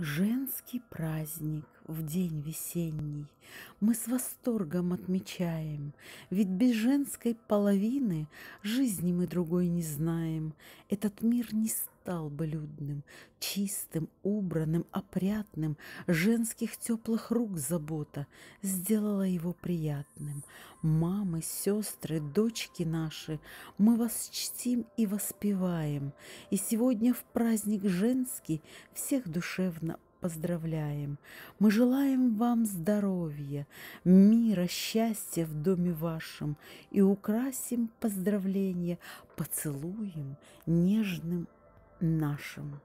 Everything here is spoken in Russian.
Женский праздник в день весенний Мы с восторгом отмечаем, Ведь без женской половины Жизни мы другой не знаем. Этот мир не стал бы людным, Чистым, убранным, опрятным, Женских теплых рук забота Сделала его приятным. Мамы, сестры, дочки наши, Мы вас чтим и воспеваем, И сегодня в праздник женский Всех душевно поздравляем. Мы желаем вам здоровья, мира, счастья в доме вашем и украсим поздравления поцелуем нежным нашим.